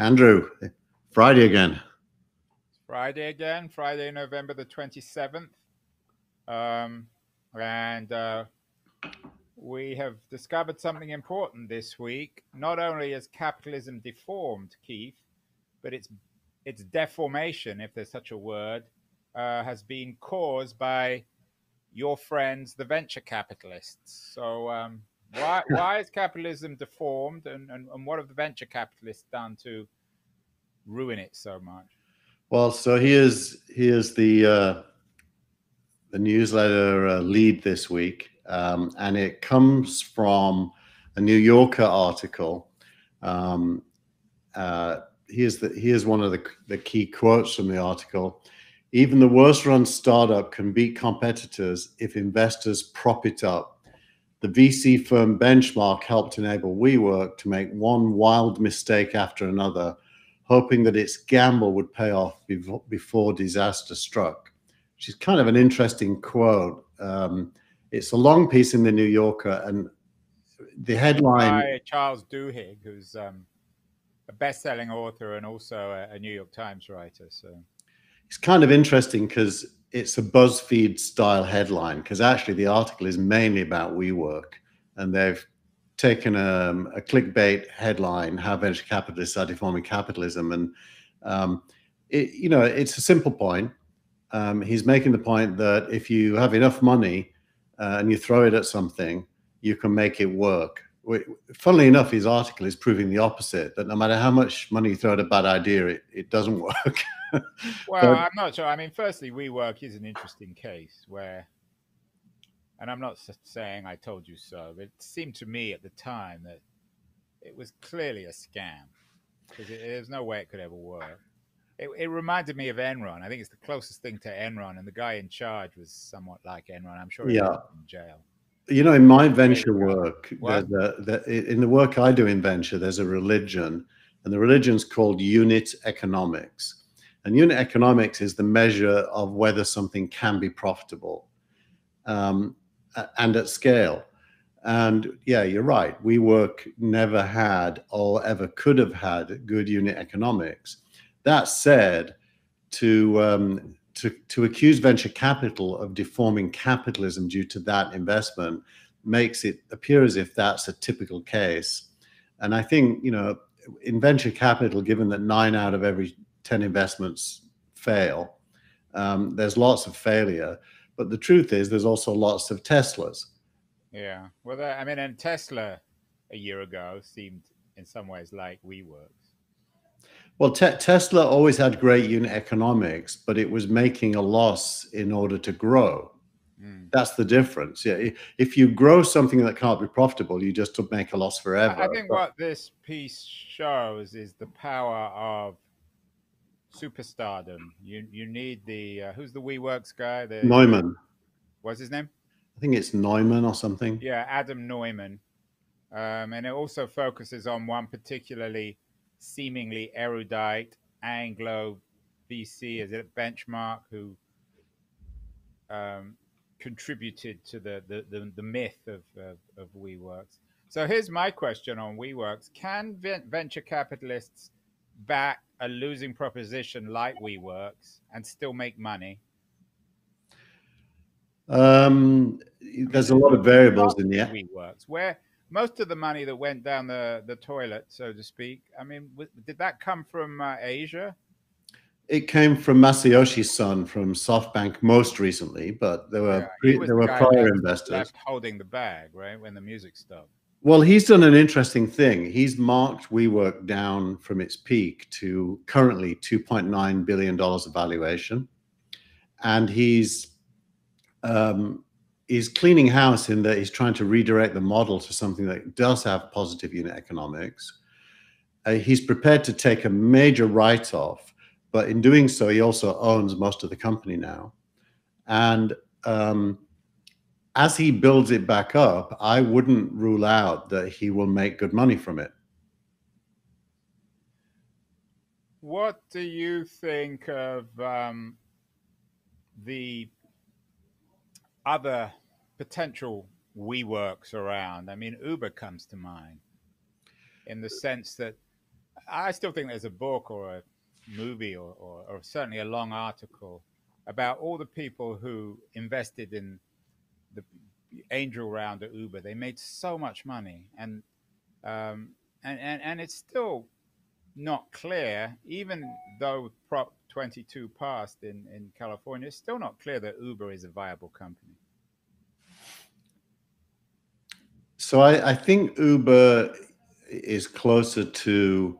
Andrew, Friday again. Friday again, Friday, November the 27th. Um, and uh, we have discovered something important this week. Not only is capitalism deformed, Keith, but its its deformation, if there's such a word, uh, has been caused by your friends, the venture capitalists. So, um, why why is capitalism deformed, and, and, and what have the venture capitalists done to ruin it so much? Well, so here's here's the uh, the newsletter uh, lead this week, um, and it comes from a New Yorker article. Um, uh, here's the here's one of the the key quotes from the article. Even the worst run startup can beat competitors if investors prop it up. The VC firm Benchmark helped enable WeWork to make one wild mistake after another, hoping that its gamble would pay off before disaster struck, which is kind of an interesting quote. Um, it's a long piece in the New Yorker, and the headline by Charles Duhigg, who's um, a best-selling author and also a, a New York Times writer. So it's kind of interesting because it's a BuzzFeed style headline because actually the article is mainly about WeWork and they've taken a, um, a clickbait headline, how venture capitalists are deforming capitalism. And, um, it, you know, it's a simple point. Um, he's making the point that if you have enough money uh, and you throw it at something, you can make it work. Funnily enough, his article is proving the opposite that no matter how much money you throw at a bad idea, it, it doesn't work. well, but, I'm not sure. I mean, firstly, WeWork is an interesting case where, and I'm not saying I told you so, but it seemed to me at the time that it was clearly a scam because there's no way it could ever work. It, it, reminded me of Enron. I think it's the closest thing to Enron, and the guy in charge was somewhat like Enron. I'm sure yeah. in jail. You know, in my venture work, a, the, in the work I do in venture, there's a religion, and the religion's called unit economics and unit economics is the measure of whether something can be profitable um, and at scale. And yeah, you're right. WeWork never had or ever could have had good unit economics. That said, to um, to to accuse venture capital of deforming capitalism due to that investment makes it appear as if that's a typical case. And I think you know, in venture capital, given that nine out of every 10 investments fail. Um, there's lots of failure, but the truth is there's also lots of Teslas. Yeah. Well, that, I mean, and Tesla a year ago seemed in some ways like WeWorks. Well, te- Tesla always had great unit economics, but it was making a loss in order to grow. Mm. That's the difference. Yeah, if you grow something that can't be profitable, you just make a loss forever. I think what this piece shows is the power of superstardom. You you need the uh, who's the WeWorks guy? The Neumann. What's his name? I think it's Neumann or something. Yeah, Adam Neumann. Um, and it also focuses on one particularly seemingly erudite Anglo VC, is it a benchmark, who um, contributed to the, the, the, the myth of, of, of WeWorks. So here's my question on WeWorks. Can venture capitalists back a losing proposition like WeWorks and still make money? Um, there's a lot of variables in there. WeWorks, where most of the money that went down the, the toilet, so to speak, I mean, did that come from uh, Asia? It came from Masayoshi Son from SoftBank most recently, but there were yeah, pre, there were prior investors holding the bag, right, when the music stopped. Well, he's done an interesting thing. He's marked WeWork down from its peak to currently $2.9 billion of valuation. And he's um, he's cleaning house in that he's trying to redirect the model to something that does have positive unit economics. Uh, he's prepared to take a major write-off, but in doing so, he also owns most of the company now. And um, as he builds it back up, I wouldn't rule out that he will make good money from it. What do you think of um, the other potential WeWorks around? I mean, Uber comes to mind in the sense that I still think there's a book or a movie or, or, or certainly a long article about all the people who invested in the angel round at Uber. They made so much money, and um, and, and and it's still not clear, even though Prop 22 passed in in California. It's still not clear that Uber is a viable company. So I, I think Uber is closer to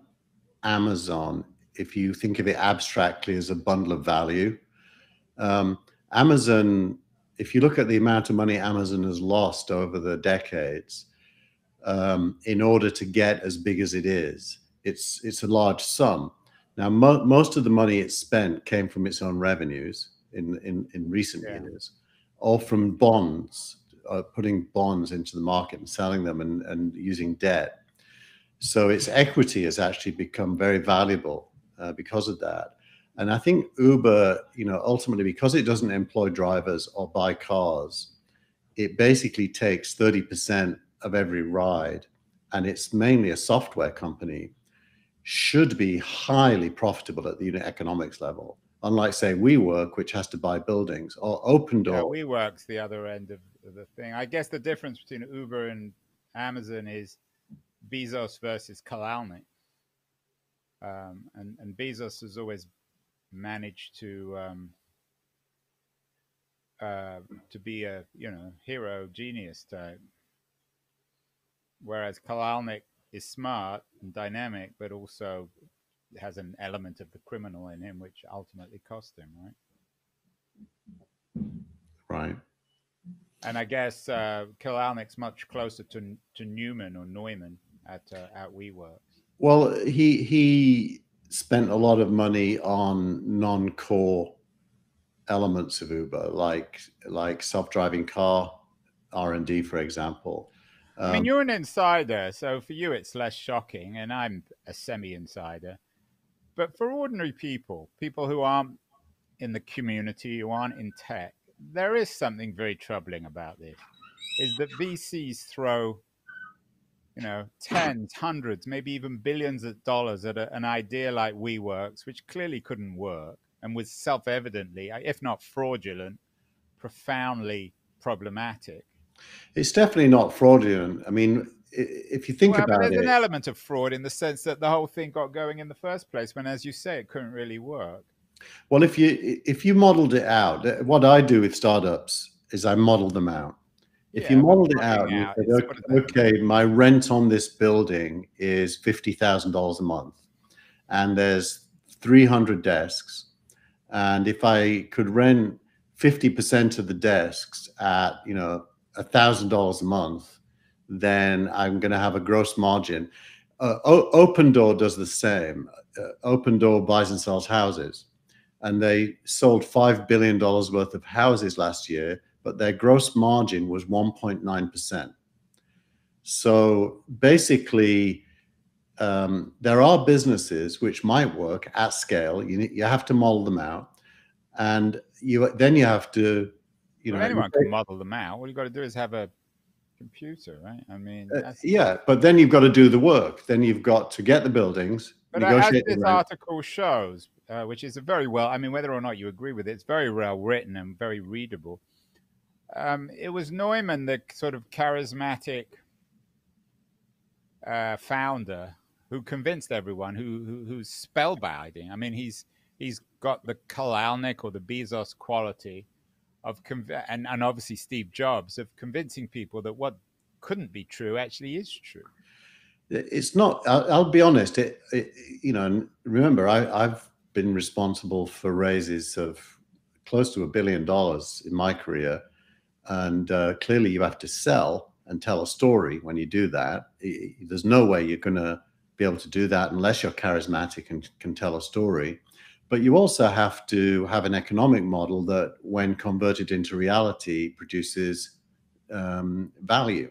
Amazon if you think of it abstractly as a bundle of value. Um, Amazon, if you look at the amount of money Amazon has lost over the decades, um, in order to get as big as it is, it's it's a large sum. Now, mo- most of the money it spent came from its own revenues in in, in recent yeah. years, or from bonds, uh, putting bonds into the market and selling them and, and using debt. So its equity has actually become very valuable uh, because of that. And I think Uber, you know, ultimately because it doesn't employ drivers or buy cars, it basically takes 30% of every ride, and it's mainly a software company, should be highly profitable at the unit economics level. Unlike, say, WeWork, which has to buy buildings, or Opendoor. Yeah, WeWork's the other end of the thing. I guess the difference between Uber and Amazon is Bezos versus Kalanick. Um, and, and Bezos has always managed to um, uh, to be a you know hero genius type, whereas Kalanick is smart and dynamic, but also has an element of the criminal in him, which ultimately cost him, right? Right. And I guess uh, Kalanick's much closer to to Newman or Neumann at uh, at WeWork. Well, he he spent a lot of money on non-core elements of Uber, like like self-driving car R and D, for example. Um, I mean, um, you're an insider, so for you it's less shocking, and I'm a semi-insider. But for ordinary people, people who aren't in the community, who aren't in tech, there is something very troubling about this. Is that VCs throw you know, tens, hundreds, maybe even billions of dollars at a, an idea like WeWorks, which clearly couldn't work and was self evidently, uh, if not fraudulent, profoundly problematic. It's definitely not fraudulent. I mean, if you think well, about there's it, there's an element of fraud in the sense that the whole thing got going in the first place when, as you say, it couldn't really work. Well, if you if you modeled it out, what I do with startups is I model them out. If yeah, you modeled it out, out you said, okay, okay, my rent on this building is fifty thousand dollars a month, and there's three hundred desks, and if I could rent fifty percent of the desks at you know a thousand dollars a month, then I'm going to have a gross margin. Uh, o- Opendoor does the same. Uh, Opendoor buys and sells houses, and they sold five billion dollars worth of houses last year but their gross margin was 1.9%. So basically, um, there are businesses which might work at scale. You, you have to model them out, and you then you have to, you well, know, anyone can model them out. All you got to do is have a computer, right? I mean, uh, yeah, but then you've got to do the work. Then you've got to get the buildings. But as this article shows, uh, which is a very well, I mean, whether or not you agree with it, it's very well written and very readable um, it was Neumann, the sort of charismatic uh, founder, who convinced everyone, who, who who's spellbinding. I mean, he's he's got the Kalanick or the Bezos quality of conv- and and obviously Steve Jobs of convincing people that what couldn't be true actually is true. It's not. I'll, I'll be honest. It, it, you know, and remember, I, I've been responsible for raises of close to a billion dollars in my career and uh, clearly, you have to sell and tell a story when you do that. There's no way you're going to be able to do that unless you're charismatic and can tell a story. But you also have to have an economic model that, when converted into reality, produces um, value.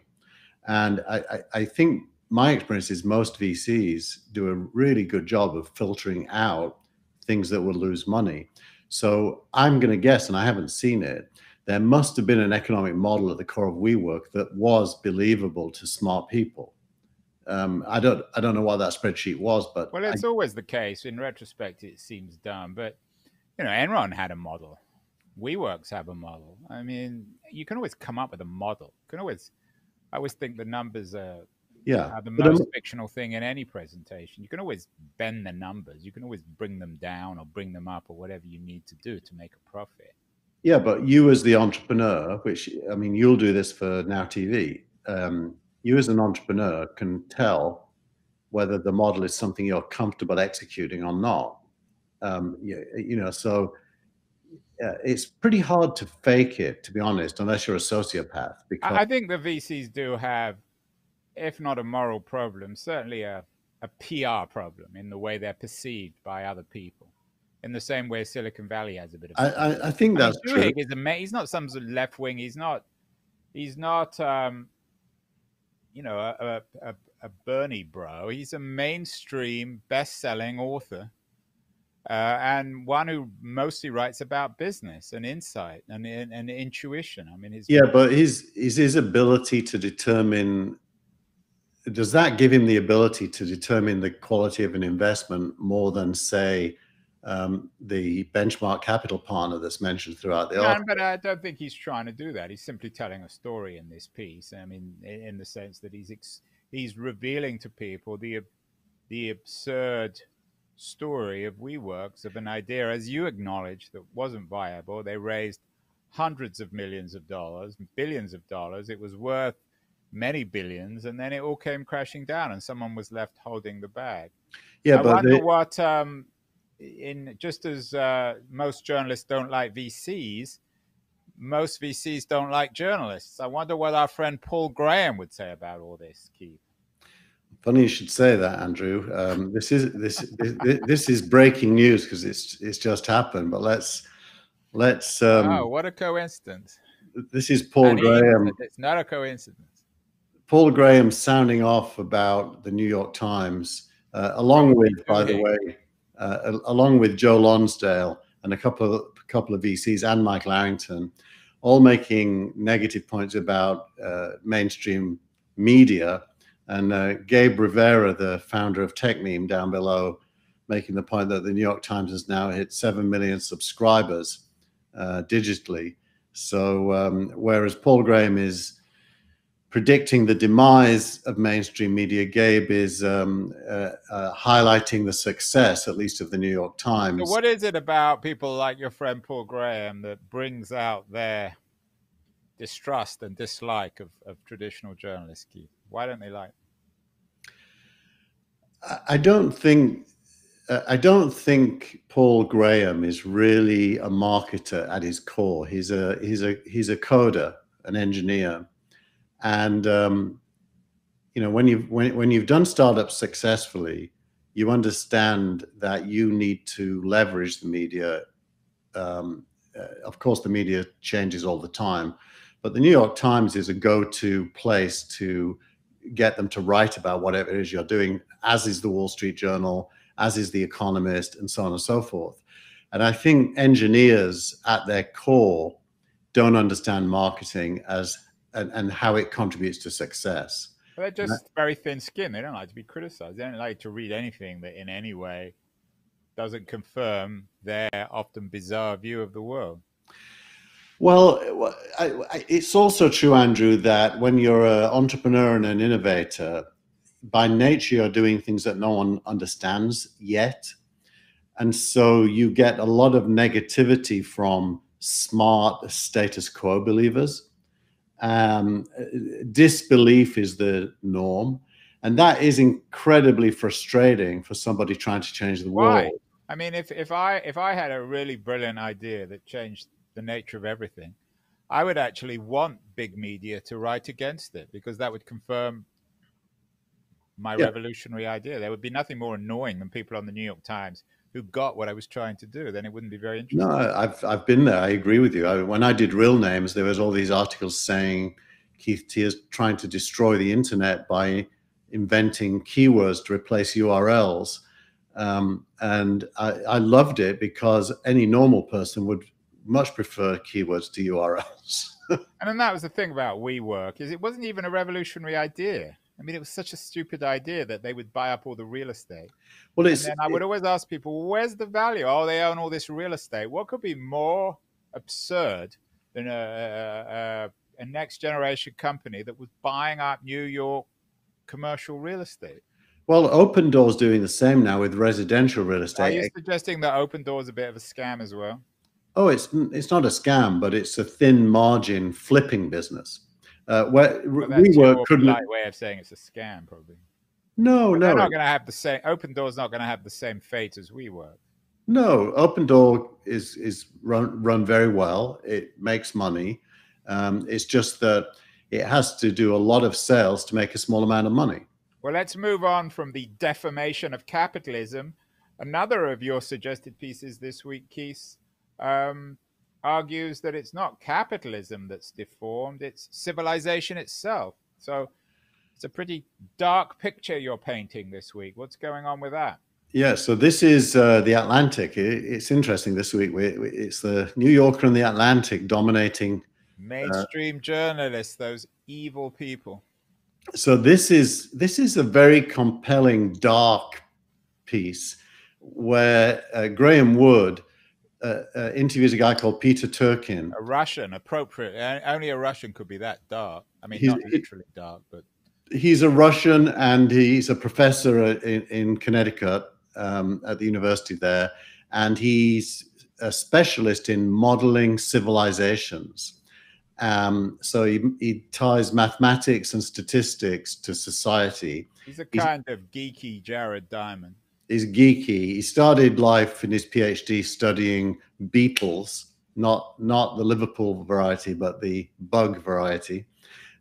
And I, I, I think my experience is most VCs do a really good job of filtering out things that will lose money. So I'm going to guess, and I haven't seen it, there must have been an economic model at the core of WeWork that was believable to smart people. Um, I don't I don't know what that spreadsheet was, but well, it's I, always the case. In retrospect, it seems dumb, but you know, Enron had a model. WeWorks have a model. I mean, you can always come up with a model. You can always. I always think the numbers are yeah are the most fictional thing in any presentation. You can always bend the numbers. You can always bring them down or bring them up or whatever you need to do to make a profit. Yeah, but you as the entrepreneur, which I mean, you'll do this for Now TV. Um, you as an entrepreneur can tell whether the model is something you're comfortable executing or not. Um, you, you know, so uh, it's pretty hard to fake it, to be honest, unless you're a sociopath. Because I think the VCs do have, if not a moral problem, certainly a, a PR problem in the way they're perceived by other people. In the same way Silicon Valley has a bit of. I, I, I think that's I mean, true. Is a, he's not some sort of left wing. He's not. He's not. Um, you know, a, a, a Bernie bro. He's a mainstream best-selling author uh, and one who mostly writes about business and insight and, and, and intuition. I mean, his yeah, but his is his ability to determine does that give him the ability to determine the quality of an investment more than say um, the benchmark capital partner that's mentioned throughout the no, article? But I don't think he's trying to do that. He's simply telling a story in this piece. I mean, in the sense that he's ex- he's revealing to people the the absurd story of WeWorks of an idea, as you acknowledge, that wasn't viable. They raised hundreds of millions of dollars, billions of dollars. It was worth many billions, and then it all came crashing down, and someone was left holding the bag. Yeah, I but wonder they... what. Um, in just as uh, most journalists don't like VCs, most VCs don't like journalists. I wonder what our friend Paul Graham would say about all this, Keith. Funny you should say that, Andrew. Um, this is this, this this is breaking news because it's it's just happened. But let's let's. Um, oh, what a coincidence! This is Paul and Graham. It's not a coincidence. Paul Graham sounding off about the New York Times, uh, along with, by the way, uh, along with Joe Lonsdale and a couple of a couple of VCs and Michael Arrington, all making negative points about uh, mainstream media and uh, Gabe Rivera, the founder of Techmeme, down below, making the point that the New York Times has now hit 7 million subscribers uh, digitally. So, um, whereas Paul Graham is predicting the demise of mainstream media, Gabe is um, uh, uh highlighting the success, at least of the New York Times. So what is it about people like your friend Paul Graham that brings out their distrust and dislike of, of traditional journalists, Keith? Why don't they like? I don't think I don't think Paul Graham is really a marketer at his core. He's a he's a he's a coder, an engineer, and um, you know when you've when, when you've done startups successfully, you understand that you need to leverage the media. Um, uh, of course, the media changes all the time, but the New York Times is a go-to place to get them to write about whatever it is you're doing, as is the Wall Street Journal, as is The Economist, and so on and so forth. And I think engineers at their core don't understand marketing as and, and how it contributes to success. they're just that, very thin skinned. They don't like to be criticized. They don't like to read anything that in any way doesn't confirm their often bizarre view of the world. Well, I, I, it's also true, Andrew, that when you're an entrepreneur and an innovator, by nature you're doing things that no one understands yet. And so you get a lot of negativity from smart status quo believers. Um, disbelief is the norm. And that is incredibly frustrating for somebody trying to change the Why? world. I mean, if, if I if I had a really brilliant idea that changed the nature of everything, I would actually want big media to write against it because that would confirm my yeah. revolutionary idea. There would be nothing more annoying than people on the New York Times who got what I was trying to do. Then it wouldn't be very interesting. No, I've I've been there. I agree with you. I, when I did RealNames, there was all these articles saying Keith Teare's trying to destroy the internet by inventing keywords to replace URLs. Um, and I, I loved it because any normal person would much prefer keywords to URLs. and then that was the thing about WeWork is it wasn't even a revolutionary idea. I mean, it was such a stupid idea that they would buy up all the real estate. Well, it's. And I would always ask people, where's the value? Oh, they own all this real estate. What could be more absurd than a, a, a next generation company that was buying up New York commercial real estate? Well, Opendoor's doing the same now with residential real estate. Are you suggesting that Opendoor is a bit of a scam as well? Oh, it's it's not a scam, but it's a thin margin flipping business. Uh, where well, WeWork couldn't. way of saying it's a scam, probably. No, but no. They're not going to have the same. Opendoor's not going to have the same fate as WeWork. No, Opendoor is is run run very well. It makes money. Um, it's just that it has to do a lot of sales to make a small amount of money. Well, let's move on from the defamation of capitalism. Another of your suggested pieces this week, Keith, um, argues that it's not capitalism that's deformed, it's civilization itself. So it's a pretty dark picture you're painting this week. What's going on with that? Yeah, so this is uh, the Atlantic. It's interesting this week. It's the New Yorker and the Atlantic dominating. Uh, Mainstream uh, journalists, those evil people so this is this is a very compelling dark piece where uh, Graeme Wood uh, uh, interviews a guy called Peter Turchin. a Russian, appropriate. Only a Russian could be that dark. I mean, he's, not literally dark, but he's a Russian and he's a professor in, in Connecticut um, at the university there, and he's a specialist in modeling civilizations. Um, so he, he, ties mathematics and statistics to society. He's a kind he's, of geeky Jared Diamond. He's geeky. He started life in his PhD studying beetles, not not the Liverpool variety, but the bug variety,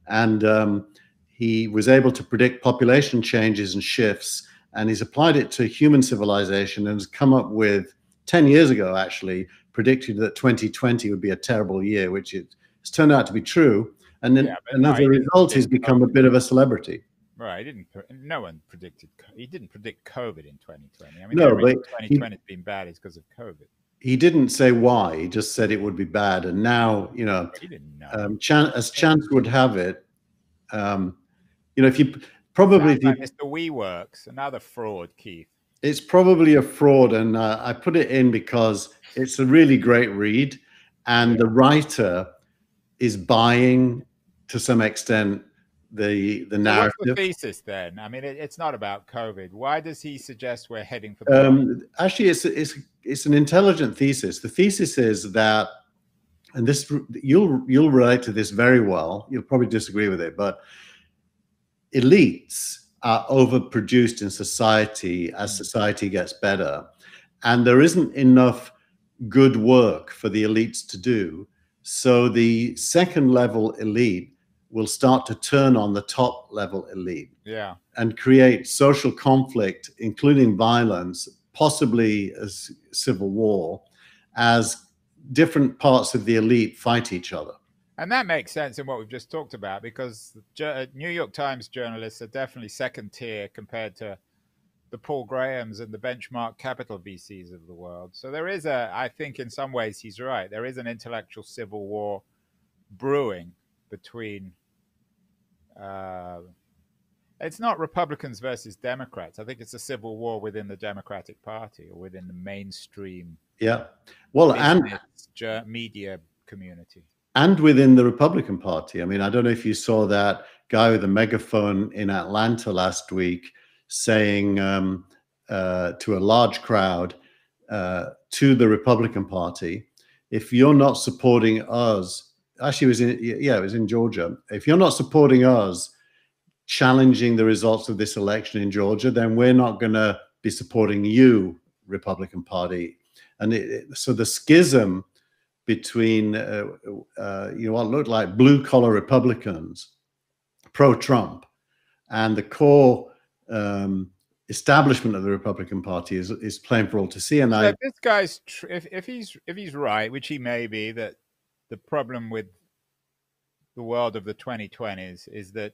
and um, he was able to predict population changes and shifts. And he's applied it to human civilization and has come up with 10 years ago, actually, predicted that 2020 would be a terrible year, which it it's turned out to be true. And then, yeah, and as a result, he's become a bit of a celebrity. Right. He didn't. No one predicted. He didn't predict COVID in 2020. I mean, no, but 2020 has been bad. It's because of COVID. He didn't say why. He just said it would be bad. And now, you know, He didn't know. Um, chan- as chance would have it, um, you know, if you probably if you, like Mr. WeWorks, another fraud, Keith. It's probably a fraud, and uh, I put it in because it's a really great read, and yeah. the writer is buying to some extent the the narrative. So what's the thesis then? I mean, it, it's not about COVID. Why does he suggest we're heading for? The um, actually, it's it's it's an intelligent thesis. The thesis is that, and this you'll you'll relate to this very well. You'll probably disagree with it, but elites are overproduced in society as hmm. society gets better, and there isn't enough good work for the elites to do so the second level elite will start to turn on the top level elite. Yeah. And create social conflict, including violence, possibly as civil war, as different parts of the elite fight each other. And that makes sense in what we've just talked about because uh, New York Times journalists are definitely second tier compared to the Paul Grahams and the benchmark capital VCs of the world. So there is a, I think in some ways he's right. There is an intellectual civil war brewing between. Uh, it's not Republicans versus Democrats. I think it's a civil war within the Democratic Party or within the mainstream. Yeah, well, and media community, and within the Republican Party. I mean, I don't know if you saw that guy with a megaphone in Atlanta last week saying um, uh, to a large crowd uh, to the Republican Party, if you're not supporting us, actually, it was in yeah, it was in Georgia. If you're not supporting us, challenging the results of this election in Georgia, then we're not going to be supporting you, Republican Party. And it, it, so the schism between uh, uh, you know what looked like blue collar Republicans, pro Trump, and the core um, establishment of the Republican Party is is plain for all to see. And so I, this guy's tr- if if he's if he's right, which he may be, that the problem with the world of the 2020s is that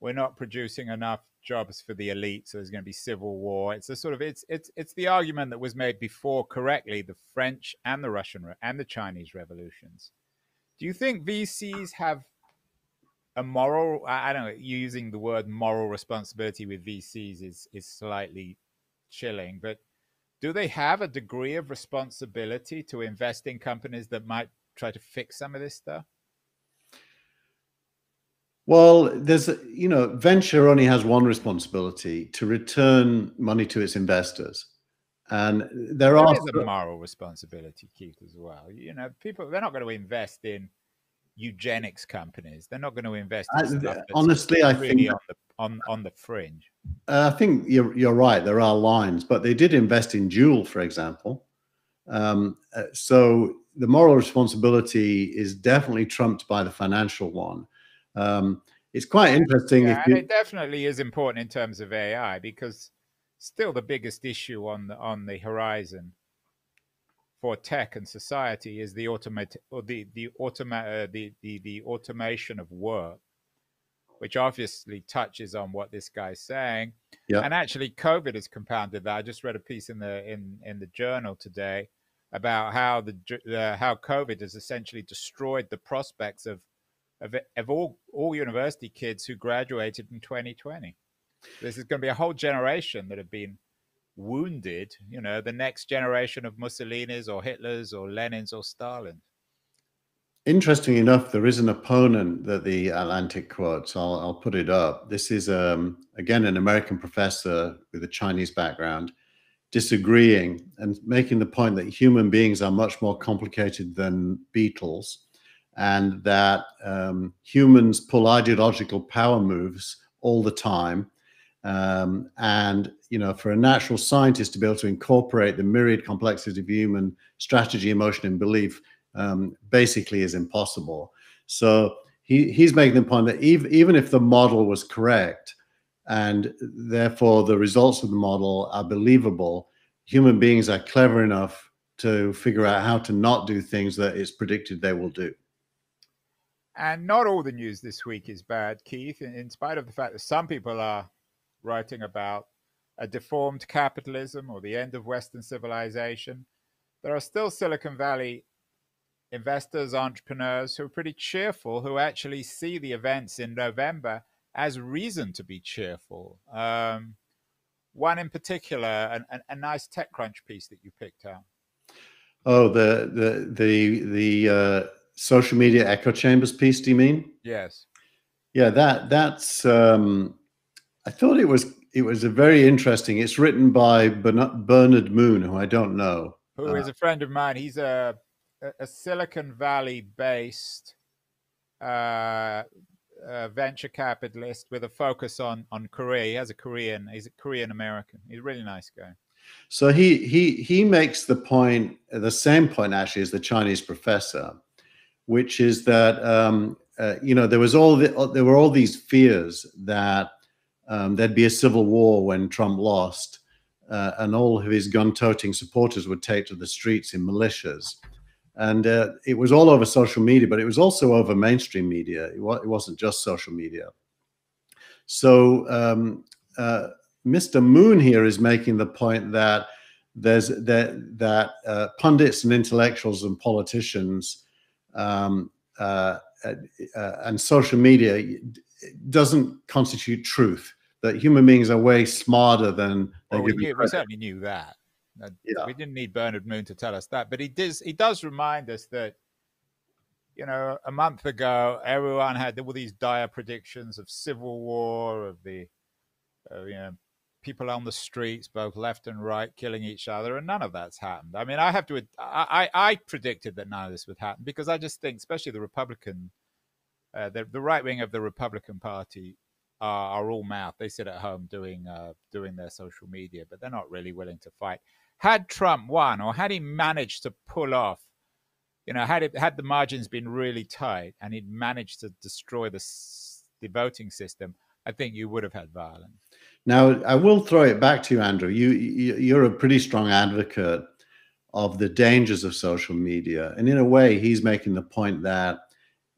we're not producing enough jobs for the elite, so there's going to be civil war. It's a sort of it's it's it's the argument that was made before correctly the French and the Russian and the Chinese revolutions. Do you think VCs have a moral. I don't know. Using the word moral responsibility with VCs is is slightly chilling, but do they have a degree of responsibility to invest in companies that might try to fix some of this stuff? Well, there's, you know, venture only has one responsibility to return money to its investors. And there, there are a moral responsibility, Keith, as well. You know, people they're not going to invest in eugenics companies. They're not going to invest. In I, honestly, I think on the, on, on the fringe. Uh, I think you're you're right. There are lines, but they did invest in Juul, for example. Um, uh, so the moral responsibility is definitely trumped by the financial one. Um, it's quite interesting. Yeah, you... and it definitely is important in terms of AI because still the biggest issue on the on the horizon for tech and society is the automate or the the automa- uh, the, the the automation of work which obviously touches on what this guy's saying yeah. and actually covid has compounded that i just read a piece in the in in the journal today about how the uh, how covid has essentially destroyed the prospects of of, of all all university kids who graduated in 2020 this is going to be a whole generation that have been wounded, you know, the next generation of Mussolinis or Hitlers or Lenins or Stalin. Interesting enough, there is an opponent that the Atlantic quotes. I'll, I'll put it up. This is, um, again, an American professor with a Chinese background disagreeing and making the point that human beings are much more complicated than beetles and that um, humans pull ideological power moves all the time um, and you know, for a natural scientist to be able to incorporate the myriad complexity of human strategy, emotion, and belief um, basically is impossible. So he, he's making the point that even, even if the model was correct, and therefore the results of the model are believable, human beings are clever enough to figure out how to not do things that it's predicted they will do. And not all the news this week is bad, Keith, in spite of the fact that some people are writing about a deformed capitalism or the end of Western civilization, there are still Silicon Valley investors, entrepreneurs who are pretty cheerful, who actually see the events in November as reason to be cheerful. Um, one in particular, an, an, a nice TechCrunch piece that you picked out. Oh, the the the the uh, social media echo chambers piece. Do you mean? Yes. Yeah, that that's um, I thought it was it was a very interesting. It's written by Bernard Moon, who I don't know, who uh, is a friend of mine. He's a a Silicon Valley based uh, uh, venture capitalist with a focus on on Korea. He has a Korean. He's a Korean American. He's a really nice guy. So he he he makes the point, the same point actually as the Chinese professor, which is that um, uh, you know there was all the, there were all these fears that um, there'd be a civil war when Trump lost, uh, and all of his gun-toting supporters would take to the streets in militias. And uh, it was all over social media, but it was also over mainstream media. It, wa- it wasn't just social media. So um, uh, Mr. Moon here is making the point that there's that that uh, pundits and intellectuals and politicians um, uh, uh, and social media doesn't constitute truth that human beings are way smarter than well, we, knew, we, certainly knew that. Yeah. We didn't need Bernard Moon to tell us that, but he does. He does remind us that you know a month ago everyone had all these dire predictions of civil war, of the uh, you know people on the streets, both left and right, killing each other, and none of that's happened. I mean, I have to. I I, I predicted that none of this would happen because I just think, especially the Republican, uh, the the right wing of the Republican Party are, are all mouth. They sit at home doing uh, doing their social media, but they're not really willing to fight. Had Trump won, or had he managed to pull off, you know, had it had the margins been really tight, and he'd managed to destroy the the voting system, I think you would have had violence. Now, I will throw it back to you, Andrew. You, you are a pretty strong advocate of the dangers of social media, and in a way, he's making the point that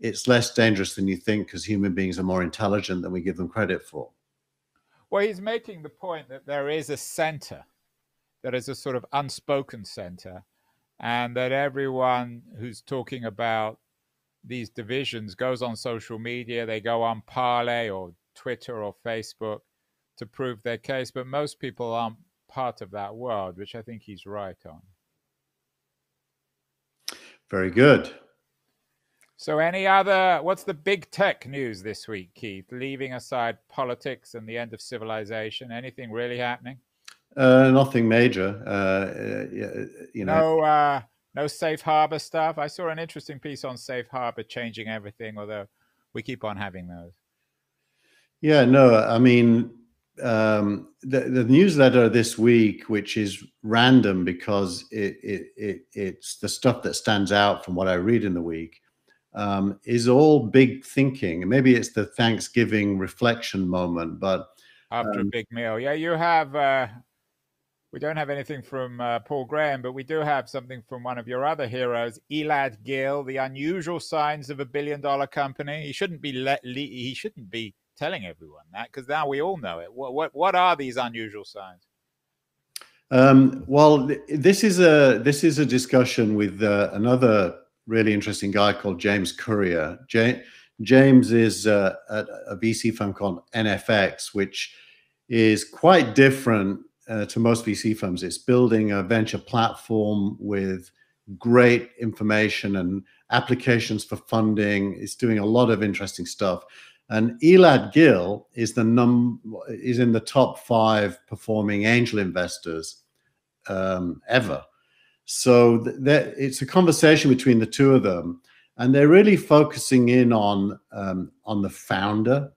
it's less dangerous than you think because human beings are more intelligent than we give them credit for. Well, he's making the point that there is a center, is a sort of unspoken center, and that everyone who's talking about these divisions goes on social media, they go on Parler or Twitter or Facebook to prove their case, but most people aren't part of that world, which I think he's right on. Very good. So, any other, what's the big tech news this week, Keith? Leaving aside politics and the end of civilization, anything really happening? Uh, nothing major. Uh, you know, no, uh, no safe harbor stuff. I saw an interesting piece on safe harbor changing everything, although we keep on having those. Yeah, no, I mean, um, the, the newsletter this week, which is random because it, it, it, it's the stuff that stands out from what I read in the week, um, is all big thinking. Maybe it's the Thanksgiving reflection moment, but after um, a big meal, yeah, you have. Uh, we don't have anything from uh, Paul Graham, but we do have something from one of your other heroes, Elad Gil, the unusual signs of a billion-dollar company. He shouldn't be let. He shouldn't be telling everyone that because now we all know it. What what what are these unusual signs? Um, well, this is a this is a discussion with uh, another really interesting guy called James Currier. James is uh, at a VC firm called NFX, which is quite different uh, to most VC firms. It's building a venture platform with great information and applications for funding. It's doing a lot of interesting stuff. And Elad Gil is the num is in the top five performing angel investors um, ever. So th- it's a conversation between the two of them, and they're really focusing in on um, on the founder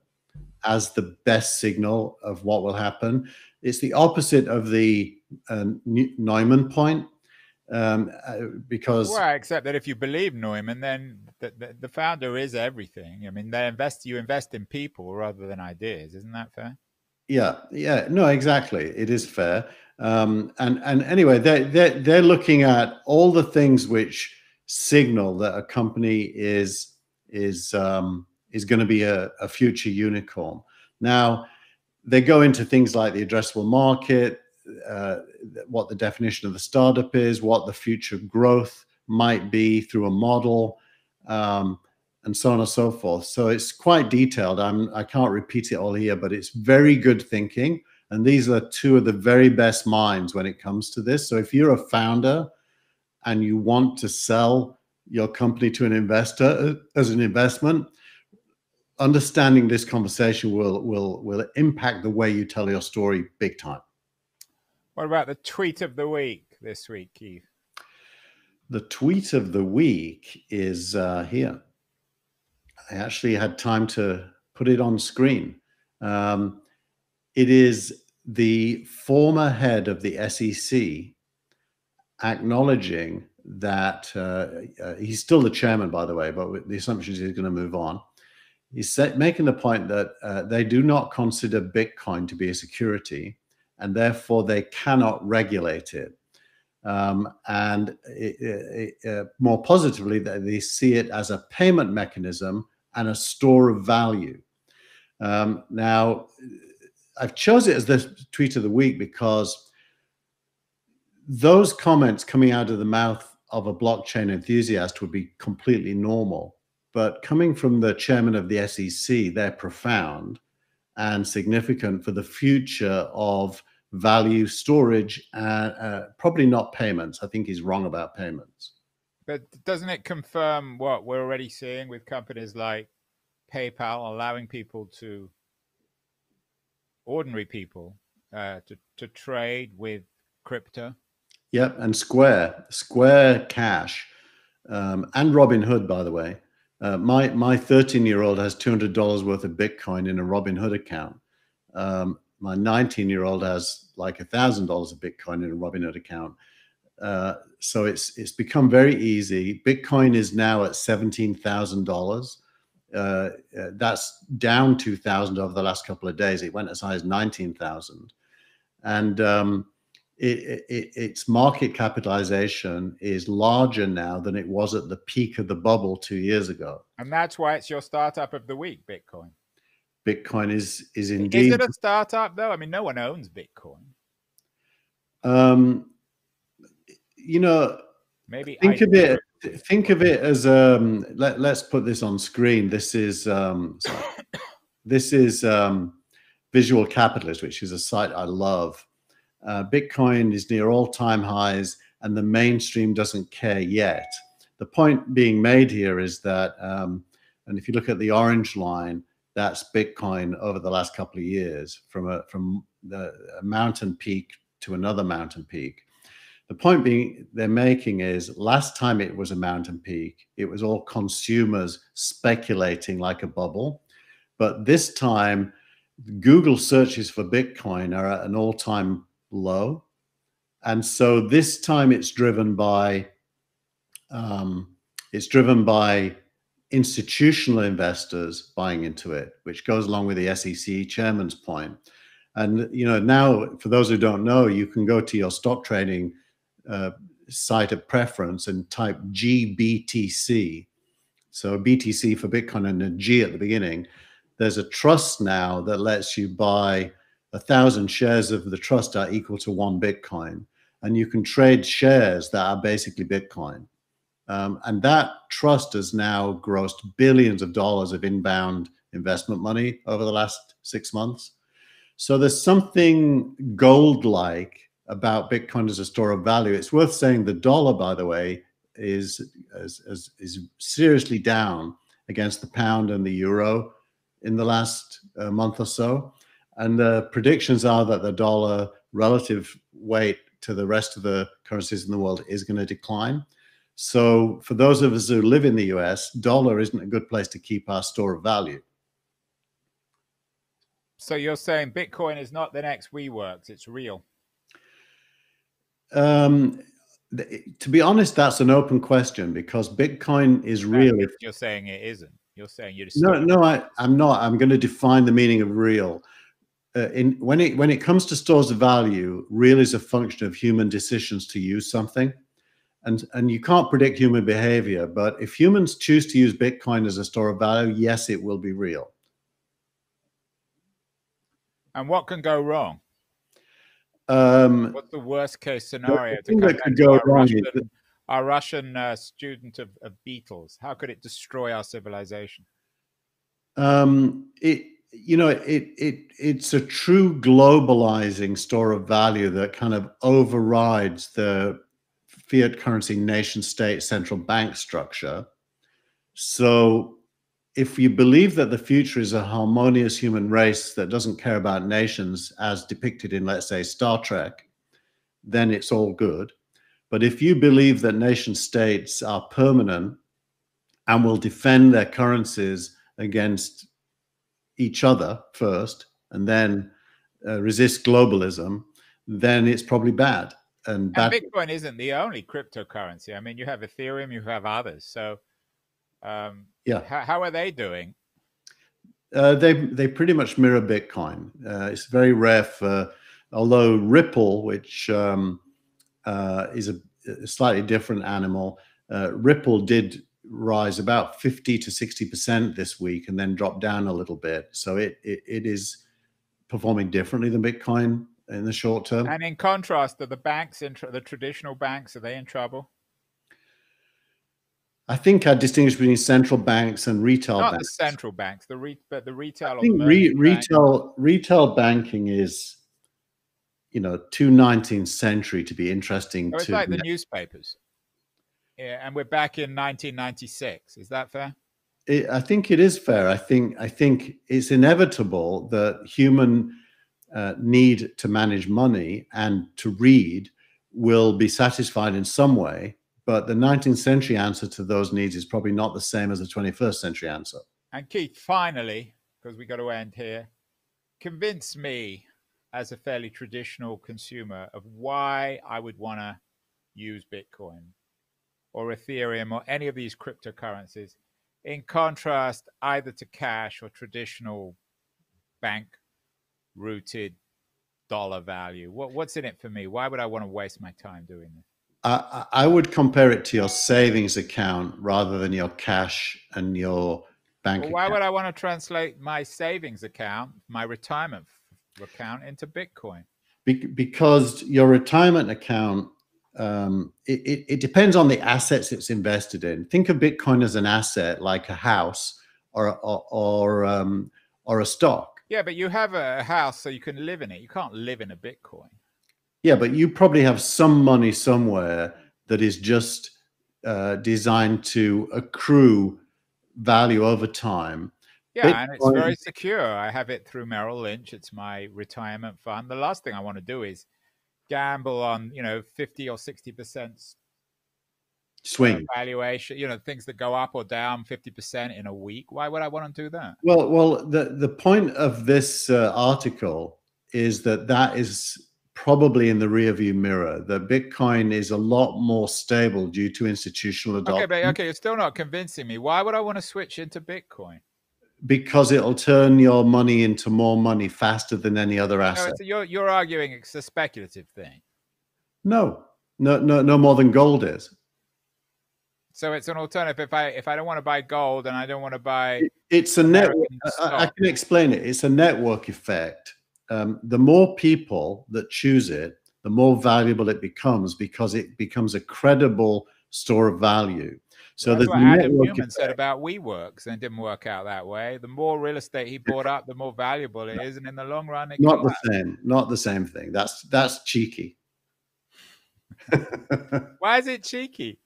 as the best signal of what will happen. It's the opposite of the uh, Neumann point, um, uh, because well, except that if you believe Neumann, then the, the, the, founder is everything. I mean, they invest you invest in people rather than ideas, isn't that fair? Yeah, yeah, no, exactly. It is fair. Um, and and anyway, they they they're looking at all the things which signal that a company is is um, is going to be a, a future unicorn. Now, they go into things like the addressable market, uh, what the definition of the startup is, what the future growth might be through a model, um, and so on and so forth. So it's quite detailed. I'm I can't repeat it all here, but it's very good thinking. And these are two of the very best minds when it comes to this. So if you're a founder and you want to sell your company to an investor uh, as an investment, understanding this conversation will will will impact the way you tell your story big time. What about the tweet of the week this week, Keith? The tweet of the week is uh, here. I actually had time to put it on screen. Um, it is the former head of the SEC acknowledging that uh, uh, he's still the chairman, by the way, but the assumption is he's going to move on. He's making the point that uh, they do not consider Bitcoin to be a security and therefore they cannot regulate it. Um, and it, it, uh, more positively, that they see it as a payment mechanism and a store of value. Um, now, I've chosen it as the tweet of the week because those comments coming out of the mouth of a blockchain enthusiast would be completely normal. But coming from the chairman of the SEC, they're profound and significant for the future of value storage, uh, uh, probably not payments. I think he's wrong about payments. But doesn't it confirm what we're already seeing with companies like PayPal allowing people to, ordinary people, uh, to, to trade with crypto? Yep, and Square, Square Cash, um, and Robinhood, by the way. Uh, my my 13 year old has $200 worth of Bitcoin in a Robinhood account. Um, my 19 year old has like a thousand dollars of Bitcoin in a Robinhood account. Uh, so it's it's become very easy. Bitcoin is now at seventeen thousand uh, dollars. Uh, that's down two thousand over the last couple of days. It went as high as nineteen thousand, and um, it, it, its market capitalization is larger now than it was at the peak of the bubble two years ago. And that's why it's your startup of the week, Bitcoin. Bitcoin is is indeed. Is it a startup though? I mean, no one owns Bitcoin. Um, you know, maybe think of it. think of it as um, let, us put this on screen. This is um, this is um, Visual Capitalist, which is a site I love. Uh, Bitcoin is near all-time highs, and the mainstream doesn't care yet. The point being made here is that, um, and if you look at the orange line, that's Bitcoin over the last couple of years from a from the a mountain peak to another mountain peak. The point being they're making is last time it was a mountain peak, it was all consumers speculating like a bubble. But this time, Google searches for Bitcoin are at an all time low. And so this time it's driven by um, it's driven by institutional investors buying into it, which goes along with the SEC chairman's point. And you know now, for those who don't know, you can go to your stock trading uh, site of preference and type GBTC. So BTC for Bitcoin and a G at the beginning. There's a trust now that lets you buy a thousand shares of the trust are equal to one Bitcoin, and you can trade shares that are basically Bitcoin. Um, and that trust has now grossed billions of dollars of inbound investment money over the last six months. So there's something gold like about Bitcoin as a store of value. It's worth saying the dollar, by the way, is, is, is, is seriously down against the pound and the euro in the last uh, month or so. And the predictions are that the dollar relative weight to the rest of the currencies in the world is going to decline. So for those of us who live in the US, dollar isn't a good place to keep our store of value. So you're saying Bitcoin is not the next WeWorks, it's real. Um, to be honest, that's an open question because Bitcoin is really. You're saying it isn't. You're saying you just. No, no, I, I'm not. I'm going to define the meaning of real. Uh, in when it when it comes to stores of value, real is a function of human decisions to use something, and and you can't predict human behavior. But if humans choose to use Bitcoin as a store of value, yes, it will be real. And what can go wrong? Um, What's the worst case scenario? The thing that could go wrong Russian, is our Russian uh, student of, of, Beatles. How could it destroy our civilization? Um, it you know it it it's a true globalizing store of value that kind of overrides the fiat currency nation state central bank structure. So if you believe that the future is a harmonious human race that doesn't care about nations as depicted in, let's say, Star Trek, then it's all good. But if you believe that nation states are permanent and will defend their currencies against each other first and then uh, resist globalism, then it's probably bad. And, and Bitcoin isn't the only cryptocurrency. I mean, you have Ethereum, you have others. So um, yeah. How, how, are they doing? Uh, they they pretty much mirror Bitcoin. Uh, it's very rare for, although Ripple, which um, uh, is a, a, slightly different animal, uh, Ripple did rise about 50 to 60 percent this week and then drop down a little bit. So it, it, it is performing differently than Bitcoin in the short term. And in contrast, are the banks in tr- the traditional banks are they in trouble? I think I distinguish between central banks and retail Not banks. the central banks, the re- but the retail. I think re- retail retail banking is, you know, too 19th century to be interesting. It's to like the newspapers. Yeah, and we're back in 1996. Is that fair? It, I think it is fair. I think I think it's inevitable that human uh, need to manage money and to read will be satisfied in some way but the 19th century answer to those needs is probably not the same as the 21st century answer. And Keith, finally, because we got to end here, convince me as a fairly traditional consumer of why I would want to use Bitcoin or Ethereum or any of these cryptocurrencies in contrast either to cash or traditional bank rooted dollar value. What, what's in it for me? Why would I want to waste my time doing this? I, I would compare it to your savings account rather than your cash and your bank well, why account. would I want to translate my savings account, my retirement account, into Bitcoin? Be- because your retirement account um, it, it, it, depends on the assets it's invested in. Think of Bitcoin as an asset, like a house or or or, um, or a stock. Yeah, but you have a house, so you can live in it. You can't live in a Bitcoin. Yeah, but you probably have some money somewhere that is just uh, designed to accrue value over time. Yeah, Bitcoin, and it's very secure. I have it through Merrill Lynch. It's my retirement fund. The last thing I want to do is gamble on you know 50 or 60 percent swing. valuation you know things that go up or down 50% in a week. Why would i want to do that? Well well the the point of this uh, article is that that is probably in the rearview mirror that bitcoin is a lot more stable due to institutional adoption okay but okay you're still not convincing me. Why would i want to switch into bitcoin because it'll turn your money into more money faster than any other asset. No, so you're you're arguing it's a speculative thing. No, no, no, no more than gold is. So it's an alternative. If I if I don't want to buy gold and I don't want to buy, it's a network. I, I, can explain it. It's a network effect. Um, the more people that choose it, the more valuable it becomes because it becomes a credible store of value. So That's what Adam effect. said about WeWorks, and it didn't work out that way. The more real estate he bought up, the more valuable it is, and in the long run, not the same. Not the same thing. That's that's cheeky. Why is it cheeky?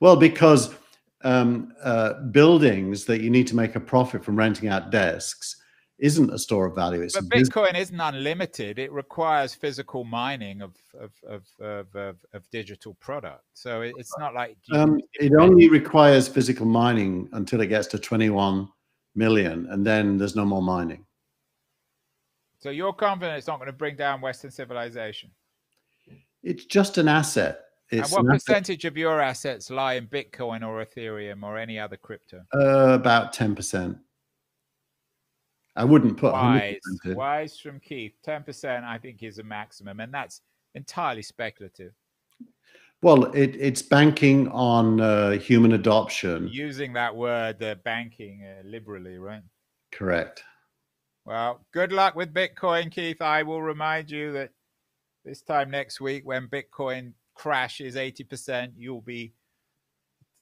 Well, because um, uh, buildings that you need to make a profit from renting out desks isn't a store of value. It's but Bitcoin isn't unlimited. It requires physical mining of of of of, of, of digital product. So it's not like um, it only requires physical mining until it gets to 21 million, and then there's no more mining. So you're confident it's not going to bring down Western civilization? It's just an asset. It's and what percentage asset. of your assets lie in Bitcoin or Ethereum or any other crypto? Uh, about 10%. I wouldn't put wise, wise from Keith. Ten percent, I think, is a maximum, and that's entirely speculative. Well, it, it's banking on uh, human adoption. Using that word, uh, banking uh, liberally, right? Correct. Well, good luck with Bitcoin, Keith. I will remind you that this time next week, when Bitcoin crashes eighty percent, you'll be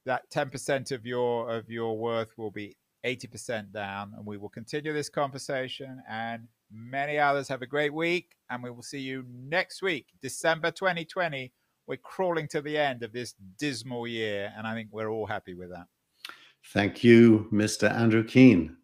that ten percent of your of your worth will be 80% down. And we will continue this conversation and many others. Have a great week. And we will see you next week, December 2020. We're crawling to the end of this dismal year. And I think we're all happy with that. Thank you, Mr. Andrew Keen.